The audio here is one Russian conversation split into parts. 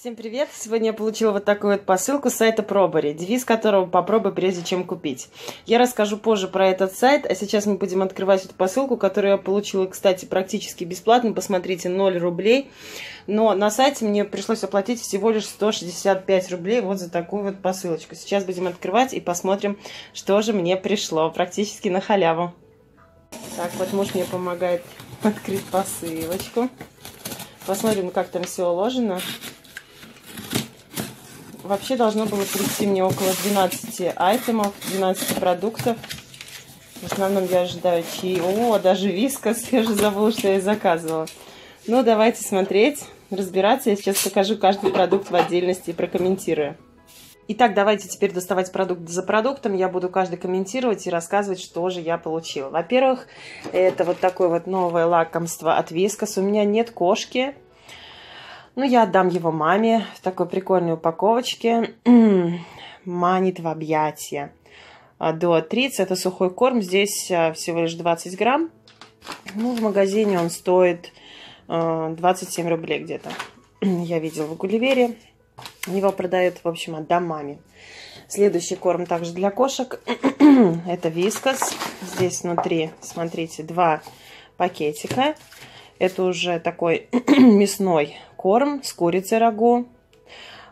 Всем привет! Сегодня я получила вот такую вот посылку с сайта Пробори, девиз которого «Попробуй прежде чем купить». Я расскажу позже про этот сайт, а сейчас мы будем открывать эту посылку, которую я получила, кстати, практически бесплатно. Посмотрите, 0 рублей. Но на сайте мне пришлось оплатить всего лишь 165 рублей вот за такую вот посылочку. Сейчас будем открывать и посмотрим, что же мне пришло практически на халяву. Так, вот муж мне помогает открыть посылочку. Посмотрим, как там все уложено. Вообще должно было прийти мне около 12 айтемов, 12 продуктов. В основном я ожидаю чаи. О, даже вискас. Я же забыла, что я заказывала. Ну, давайте смотреть, разбираться. Я сейчас покажу каждый продукт в отдельности и прокомментирую. Итак, давайте теперь доставать продукт за продуктом. Я буду каждый комментировать и рассказывать, что же я получила. Во-первых, это вот такое вот новое лакомство от Вискас. У меня нет кошки, ну, я отдам его маме в такой прикольной упаковочке. Манит в объятия. А, до 30 это сухой корм. Здесь а, всего лишь 20 грамм. Ну, в магазине он стоит 27 а, рублей где-то. Я видела в Гулливере. Его продают, в общем, отдам маме. Следующий корм также для кошек. это вискас. Здесь внутри, смотрите, два пакетика. Это уже такой мясной корм с курицей рагу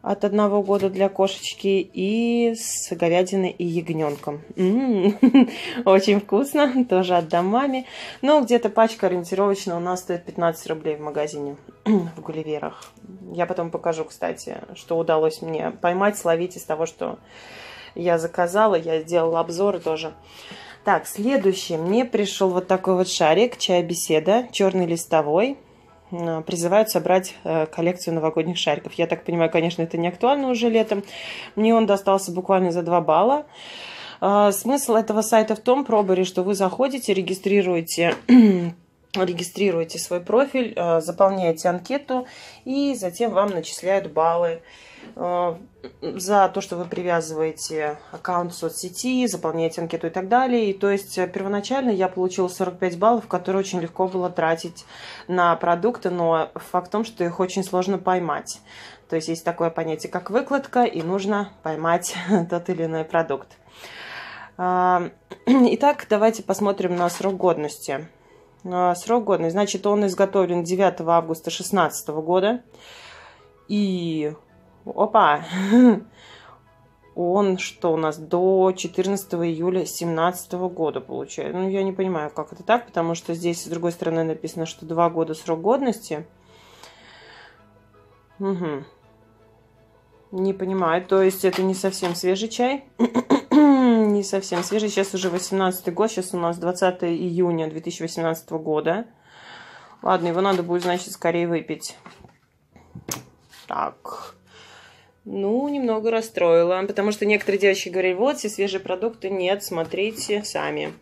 от одного года для кошечки и с говядиной и ягненком. М-м-м, очень вкусно, тоже отдам маме. Ну, где-то пачка ориентировочно у нас стоит 15 рублей в магазине в Гулливерах. Я потом покажу, кстати, что удалось мне поймать, словить из того, что я заказала. Я сделала обзоры тоже. Так, следующий. Мне пришел вот такой вот шарик, чай-беседа, черный листовой. Э, призывают собрать э, коллекцию новогодних шариков. Я так понимаю, конечно, это не актуально уже летом. Мне он достался буквально за 2 балла. Э, смысл этого сайта в том, пробори, что вы заходите, регистрируете регистрируете свой профиль, заполняете анкету, и затем вам начисляют баллы Э, за то, что вы привязываете аккаунт соцсети, заполняете анкету и так далее. И, то есть э, первоначально я получила 45 баллов, которые очень легко было тратить на продукты, но факт в том, что их очень сложно поймать. То есть есть такое понятие, как выкладка, и нужно поймать тот или иной продукт. Э, итак, давайте посмотрим на срок годности. Срок годности, значит, он изготовлен 9 августа 2016 года. И Опа! Он что у нас до 14 июля 2017 года получает. Ну, я не понимаю, как это так, потому что здесь, с другой стороны, написано, что 2 года срок годности. Угу. Не понимаю, то есть это не совсем свежий чай. Не совсем свежий. Сейчас уже 18 год, сейчас у нас 20 июня 2018 года. Ладно, его надо будет, значит, скорее выпить. Так. Ну, немного расстроила, потому что некоторые девочки говорили, вот, все свежие продукты, нет, смотрите сами.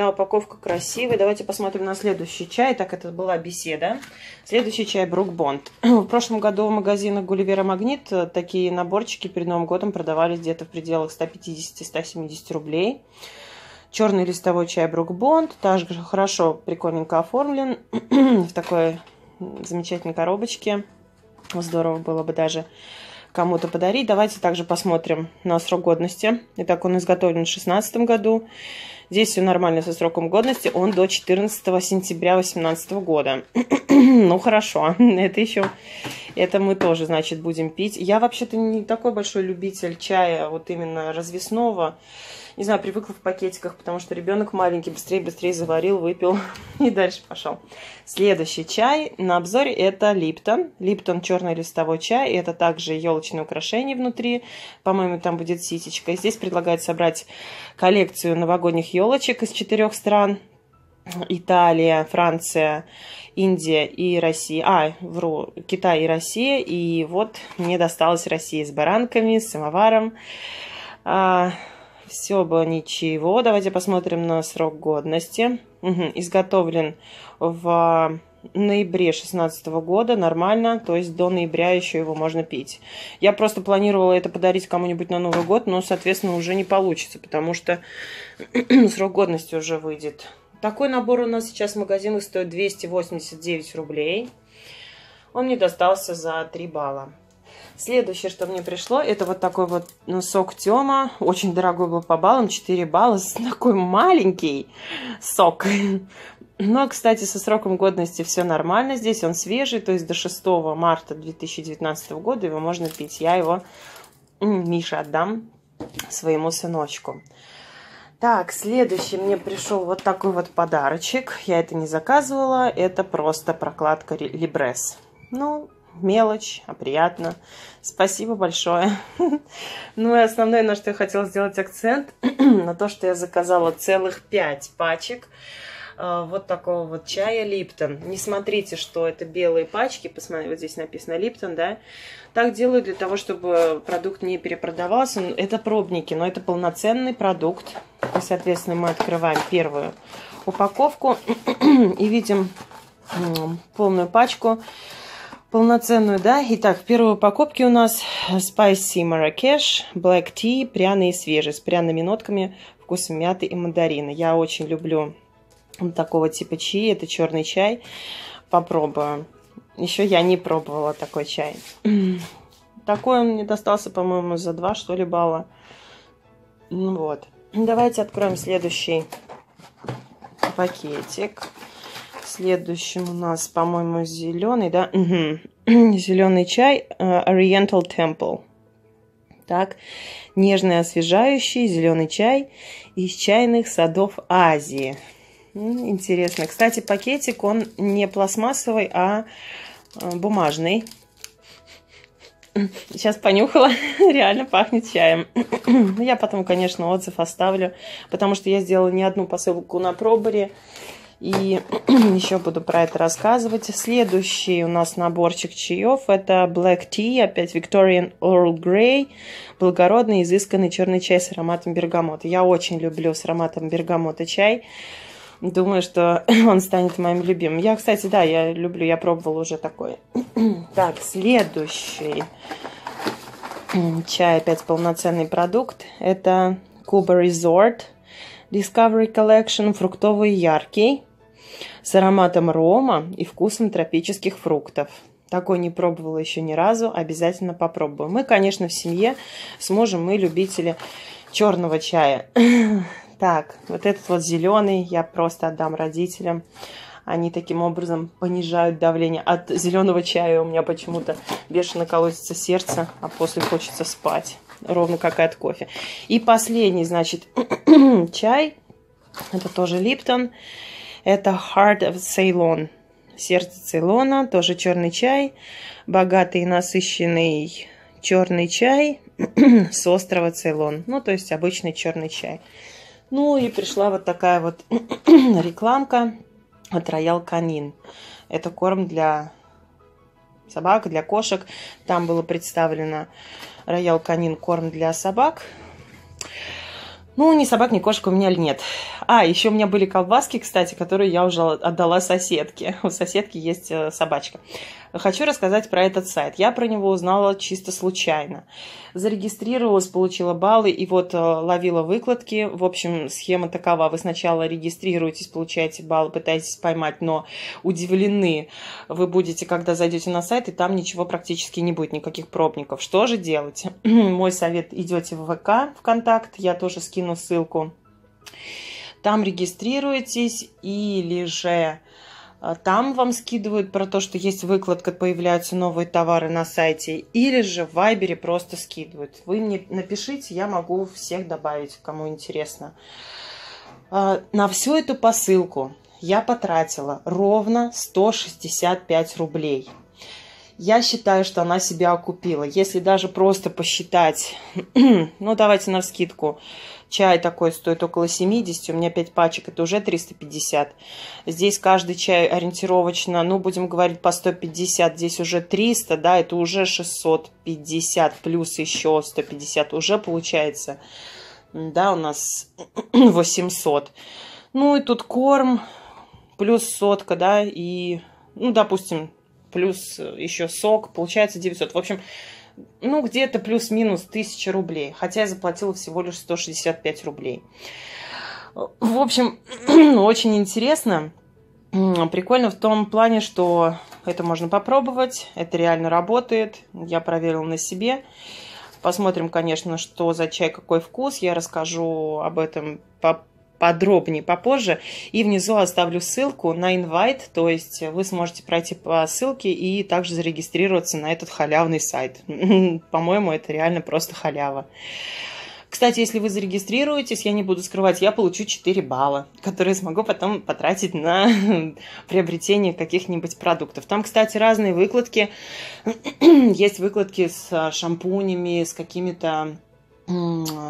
Да, упаковка красивая. Давайте посмотрим на следующий чай. Так, это была беседа. Следующий чай Брук Бонд. В прошлом году в магазинах Гулливера Магнит такие наборчики перед Новым годом продавались где-то в пределах 150-170 рублей. Черный листовой чай Брук Бонд. Также хорошо, прикольненько оформлен. в такой замечательной коробочке. Здорово было бы даже кому-то подарить. Давайте также посмотрим на срок годности. Итак, он изготовлен в 2016 году. Здесь все нормально со сроком годности. Он до 14 сентября 2018 года. ну, хорошо. Это еще... Это мы тоже, значит, будем пить. Я вообще-то не такой большой любитель чая, вот именно развесного не знаю, привыкла в пакетиках, потому что ребенок маленький, быстрее-быстрее заварил, выпил и дальше пошел. Следующий чай на обзоре это Липтон. Липтон черный листовой чай. Это также елочное украшение внутри. По-моему, там будет ситечка. И здесь предлагают собрать коллекцию новогодних елочек из четырех стран. Италия, Франция, Индия и Россия. А, вру, Китай и Россия. И вот мне досталась Россия с баранками, с самоваром. А, все было ничего. Давайте посмотрим на срок годности. Угу. Изготовлен в ноябре 2016 года, нормально, то есть до ноября еще его можно пить. Я просто планировала это подарить кому-нибудь на Новый год, но, соответственно, уже не получится, потому что срок годности уже выйдет. Такой набор у нас сейчас в магазинах стоит 289 рублей. Он мне достался за 3 балла. Следующее, что мне пришло, это вот такой вот ну, сок Тёма. Очень дорогой был по баллам, 4 балла. Такой маленький сок. Но, кстати, со сроком годности все нормально здесь. Он свежий, то есть до 6 марта 2019 года его можно пить. Я его Мише отдам своему сыночку. Так, следующий мне пришел вот такой вот подарочек. Я это не заказывала, это просто прокладка Либрес. Ну, мелочь, а приятно. Спасибо большое. Ну и основное, на что я хотела сделать акцент, на то, что я заказала целых 5 пачек э, вот такого вот чая Липтон. Не смотрите, что это белые пачки, посмотрите, вот здесь написано Липтон, да. Так делаю для того, чтобы продукт не перепродавался. Это пробники, но это полноценный продукт. И, соответственно, мы открываем первую упаковку и видим полную пачку полноценную, да. Итак, в первой упаковке у нас Spicy Marrakesh, Black Tea, пряный и свежий, с пряными нотками, вкусом мяты и мандарина. Я очень люблю такого типа чаи, это черный чай. Попробую. Еще я не пробовала такой чай. Такой он мне достался, по-моему, за два, что ли, балла. Ну вот. Давайте откроем следующий пакетик. Следующим у нас, по-моему, зеленый, да? Зеленый чай uh, Oriental Temple. Так, нежный освежающий зеленый чай из чайных садов Азии. Интересно. Кстати, пакетик, он не пластмассовый, а э, бумажный. Сейчас понюхала, реально пахнет чаем. Я потом, конечно, отзыв оставлю, потому что я сделала не одну посылку на проборе. И еще буду про это рассказывать. Следующий у нас наборчик чаев. Это Black Tea, опять Victorian Earl Grey. Благородный, изысканный черный чай с ароматом бергамота. Я очень люблю с ароматом бергамота чай. Думаю, что он станет моим любимым. Я, кстати, да, я люблю, я пробовала уже такой. так, следующий чай, опять полноценный продукт. Это Cuba Resort Discovery Collection, фруктовый яркий с ароматом рома и вкусом тропических фруктов. Такой не пробовала еще ни разу, обязательно попробую. Мы, конечно, в семье сможем, мы любители черного чая. Так, вот этот вот зеленый я просто отдам родителям. Они таким образом понижают давление. От зеленого чая у меня почему-то бешено колотится сердце, а после хочется спать. Ровно как и от кофе. И последний, значит, чай. Это тоже Липтон. Это Heart of Ceylon. Сердце Цейлона, тоже черный чай. Богатый и насыщенный черный чай с острова Цейлон. Ну, то есть обычный черный чай. Ну и пришла вот такая вот рекламка от Роял Канин. Это корм для собак, для кошек. Там было представлено Роял Канин корм для собак. Ну, ни собак, ни кошек у меня нет. А, еще у меня были колбаски, кстати, которые я уже отдала соседке. У соседки есть э, собачка. Хочу рассказать про этот сайт. Я про него узнала чисто случайно. Зарегистрировалась, получила баллы и вот э, ловила выкладки. В общем, схема такова. Вы сначала регистрируетесь, получаете баллы, пытаетесь поймать, но удивлены вы будете, когда зайдете на сайт, и там ничего практически не будет, никаких пробников. Что же делать? Мой совет, идете в ВК, ВКонтакт, я тоже скину ссылку. Там регистрируетесь или же а, там вам скидывают про то, что есть выкладка, появляются новые товары на сайте, или же в Вайбере просто скидывают. Вы мне напишите, я могу всех добавить, кому интересно. А, на всю эту посылку я потратила ровно 165 рублей. Я считаю, что она себя окупила. Если даже просто посчитать, ну давайте на скидку, чай такой стоит около 70, у меня 5 пачек, это уже 350. Здесь каждый чай ориентировочно, ну будем говорить по 150, здесь уже 300, да, это уже 650, плюс еще 150, уже получается, да, у нас 800. Ну и тут корм, плюс сотка, да, и, ну, допустим, плюс еще сок, получается 900. В общем, ну, где-то плюс-минус 1000 рублей, хотя я заплатила всего лишь 165 рублей. В общем, очень интересно. Прикольно в том плане, что Это можно попробовать. Это реально работает. Я проверила на себе. Посмотрим, конечно, что за чай, какой вкус. Я расскажу об этом подробнее попозже. И внизу оставлю ссылку на инвайт, то есть вы сможете пройти по ссылке и также зарегистрироваться на этот халявный сайт. По-моему, это реально просто халява. Кстати, если вы зарегистрируетесь, я не буду скрывать, я получу 4 балла, которые смогу потом потратить на приобретение каких-нибудь продуктов. Там, кстати, разные выкладки. Есть выкладки с шампунями, с какими-то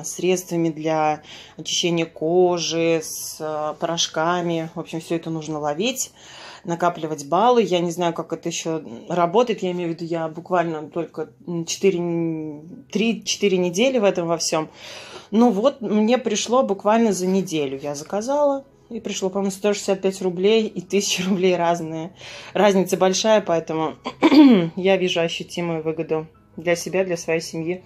средствами для очищения кожи, с э, порошками. В общем, все это нужно ловить, накапливать баллы. Я не знаю, как это еще работает. Я имею в виду, я буквально только 4, 3-4 недели в этом во всем. Ну вот, мне пришло буквально за неделю. Я заказала, и пришло, по-моему, 165 рублей и 1000 рублей разные. Разница большая, поэтому я вижу ощутимую выгоду для себя, для своей семьи.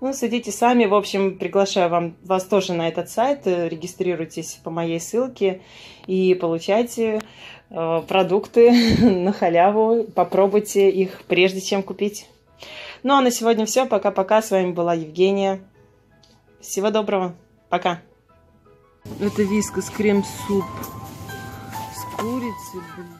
Ну, судите сами. В общем, приглашаю вам, вас тоже на этот сайт. Регистрируйтесь по моей ссылке и получайте э, продукты на халяву. Попробуйте их, прежде чем купить. Ну, а на сегодня все. Пока-пока. С вами была Евгения. Всего доброго. Пока. Это вискас крем-суп с курицей, блин.